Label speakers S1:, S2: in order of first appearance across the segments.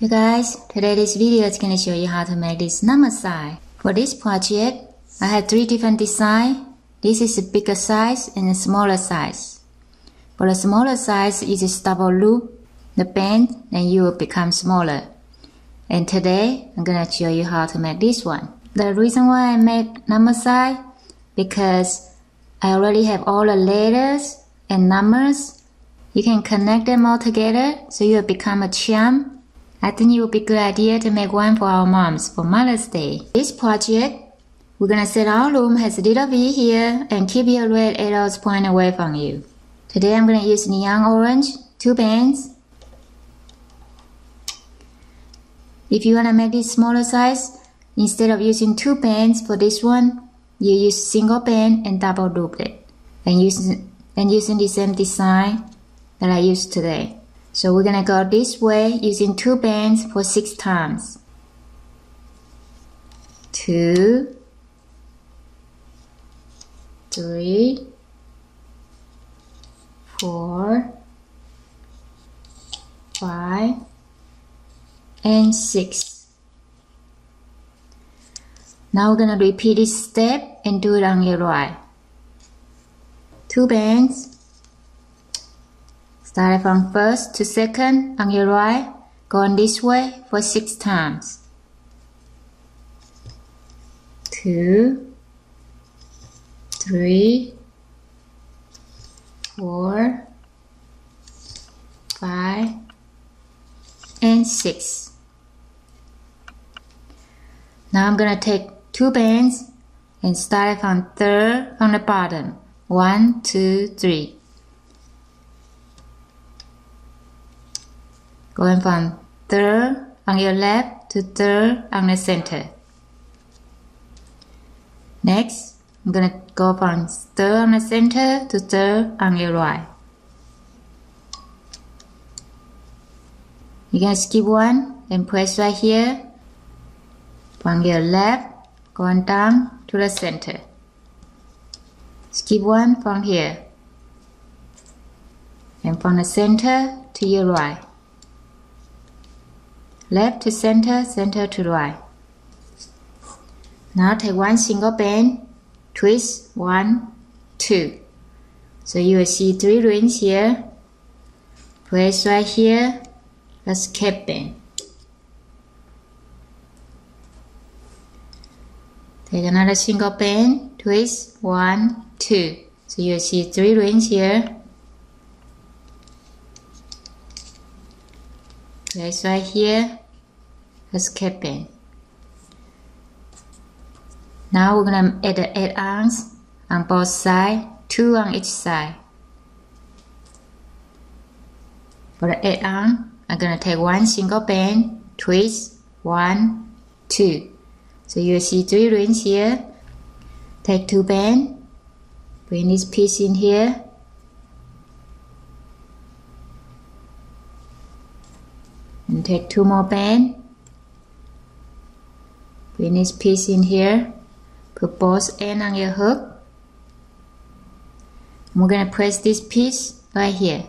S1: Hey guys, today this video is going to show you how to make this number sign. For this project, I have three different designs. This is a bigger size and a smaller size. For the smaller size, you just double loop the band and you will become smaller. And today, I'm going to show you how to make this one. The reason why I make number sign, because I already have all the letters and numbers. You can connect them all together so you will become a champ I think it would be a good idea to make one for our moms for Mother's Day. This project, we're gonna set our loom has a little V here and keep your red arrows point away from you. Today I'm gonna use neon orange, two bands. If you wanna make this smaller size, instead of using two bands for this one, you use single band and double it. And using, and using the same design that I used today. So we're gonna go this way using two bands for six times. Two, three, four, five, and six. Now we're gonna repeat this step and do it on your right. Two bands, Start from first to second on your right. Go on this way for six times. Two, three, four, five, and six. Now I'm gonna take two bands and start from third from the bottom. One, two, three. Going from third on your left to third on the center. Next, I'm gonna go from third on the center to third on your right. You can skip one and press right here. From your left, going down to the center. Skip one from here. And from the center to your right left to center, center to right. Now take one single bend, twist one, two. So you will see three rings here. Place right here, escape band. Take another single bend, twist one, two. So you will see three rings here. Place right here, escaping. Now we're gonna add the eight arms on both sides, two on each side. For the eight arm, I'm gonna take one single band, twist, one, two. So you see three rings here. Take two band, bring this piece in here. And take two more band, finish piece in here. Put both end on your hook. We're gonna press this piece right here.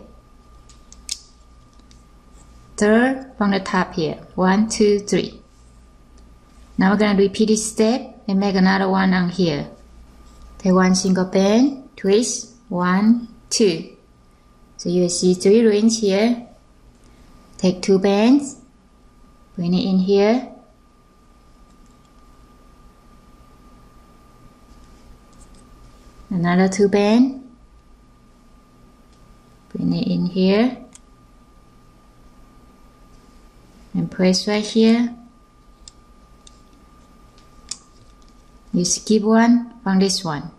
S1: Third from the top here. One two three. Now we're gonna repeat this step and make another one on here. Take one single band twist. One two. So you see three rings here. Take two bands bring it in here another two band. Bring it in here. And press right here. You skip one from this one.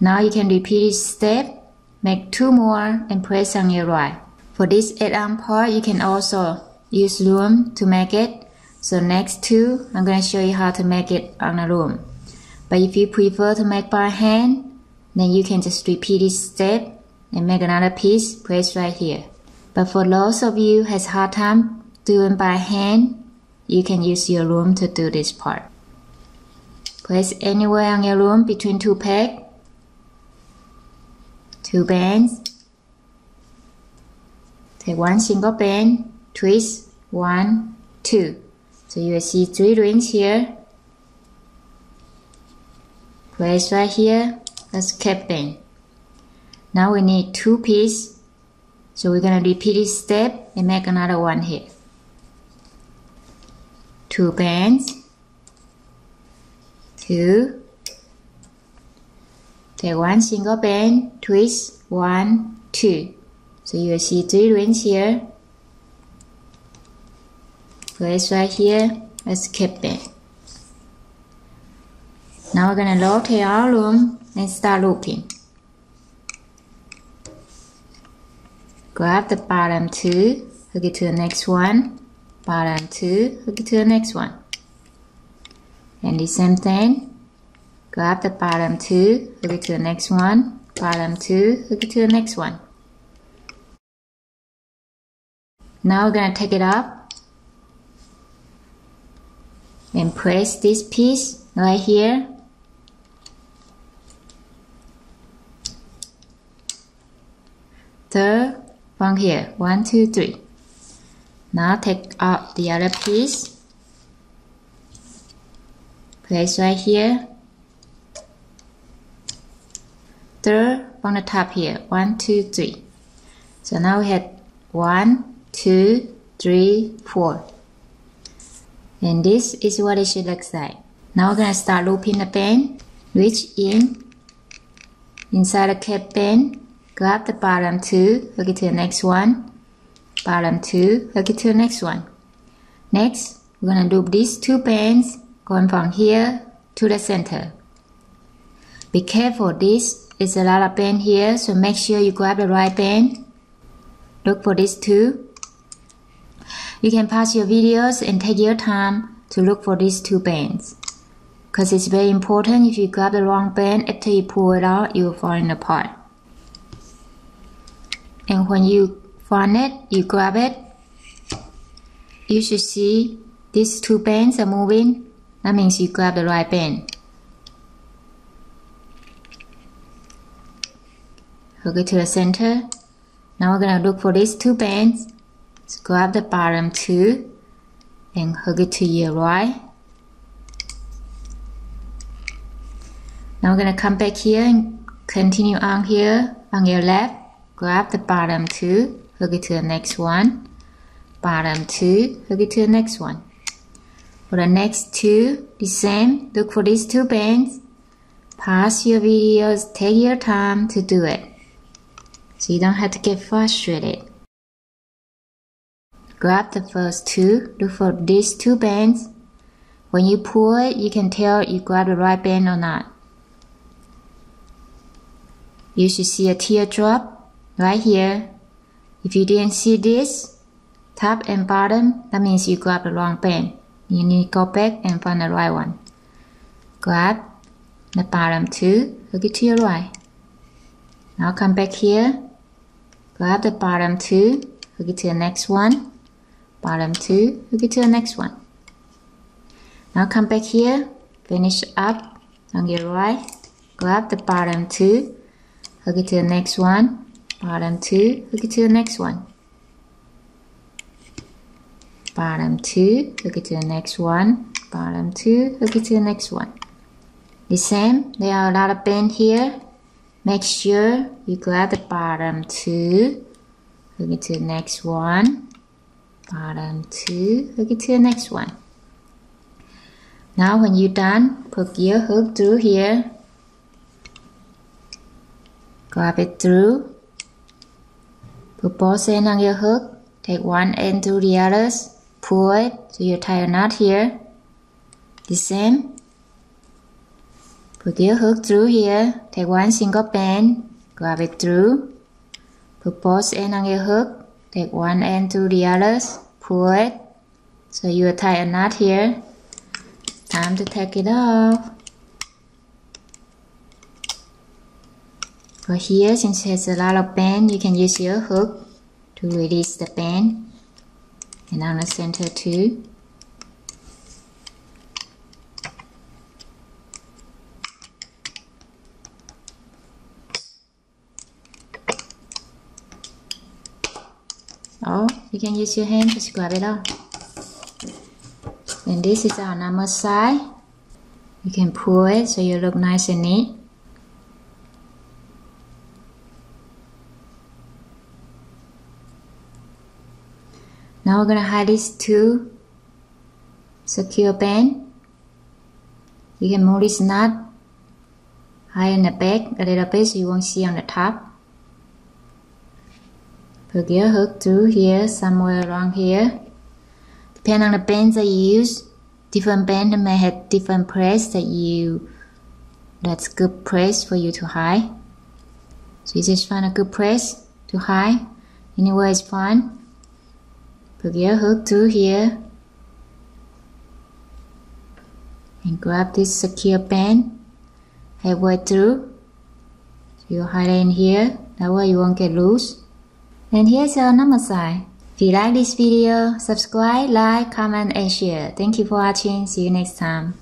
S1: Now you can repeat this step. Make two more and press on your right. For this 8 arm part you can also use loom to make it. So next two I'm going to show you how to make it on a loom but if you prefer to make by hand then you can just repeat this step and make another piece place right here. But for those of you has hard time doing by hand, you can use your loom to do this part. Place anywhere on your loom between two pegs, two bands. Take one single band, twist one, two. So you will see three rings here. Place right here, that's cap band. Now we need two pieces. So we're gonna repeat this step and make another one here. Two bands, two, take one single band, twist, one, two. So you will see three rings here. Place right here as cap band. Now we're gonna rotate our loom and start looping. grab the bottom two, hook it to the next one, bottom two, hook it to the next one. And the same thing, grab the bottom two, hook it to the next one, bottom two, hook it to the next one. Now we're gonna take it up and place this piece right here third from here. One, two, three. Now take out the other piece. Place right here. Third from the top here. One, two, three. So now we have one, two, three, four. And this is what it should look like. Now we're gonna start looping the band. Reach in inside the cap band grab the bottom two, hook it to the next one, bottom two, hook it to the next one. Next, we're going to loop these two bands going from here to the center. Be careful, this is a lot of band here, so make sure you grab the right band. Look for these two. You can pause your videos and take your time to look for these two bands. Because it's very important, if you grab the wrong band, after you pull it out, you will fall apart and when you find it, you grab it. You should see these two bands are moving. That means you grab the right band. Hook it to the center. Now we're gonna look for these two bands. So grab the bottom two and hook it to your right. Now we're gonna come back here and continue on here on your left grab the bottom two, hook it to the next one, bottom two, hook it to the next one. For the next two, the same, look for these two bands, pause your videos, take your time to do it. So you don't have to get frustrated. Grab the first two, look for these two bands. When you pull it, you can tell you grab the right band or not. You should see a teardrop right here. If you didn't see this, top and bottom, that means you grab the wrong pen. You need to go back and find the right one. Grab the bottom two, look it to your right. Now come back here, grab the bottom two, hook it to the next one, bottom two, hook it to the next one. Now come back here, finish up on your right, grab the bottom two, hook it to the next one, bottom two, hook it to the next one. Bottom two, hook it to the next one. Bottom two, hook it to the next one. The same, there are a lot of bend here. Make sure you grab the bottom two, hook it to the next one. Bottom two, hook it to the next one. Now when you're done, put your hook through here. Grab it through Put both ends on your hook. Take one end to the others. Pull it so you tie a knot here. The same. Put your hook through here. Take one single band. Grab it through. Put both ends on your hook. Take one end to the others. Pull it. So you tie a knot here. Time to take it off. For here, since it has a lot of bend, you can use your hook to release the bend. And on the center too. Or you can use your hand to grab it off. And this is our number side. You can pull it so you look nice and neat. Now we're gonna hide these two secure band. You can move this nut high in the back a little bit so you won't see on the top. Put your hook through here, somewhere around here. Depending on the bands that you use, different band may have different press that you that's good press for you to hide. So you just find a good press to hide. Anywhere is fine. Put your hook through here and grab this secure band halfway through. You hide it in here, that way you won't get loose. And here's your number side. If you like this video, subscribe, like, comment and share. Thank you for watching. See you next time.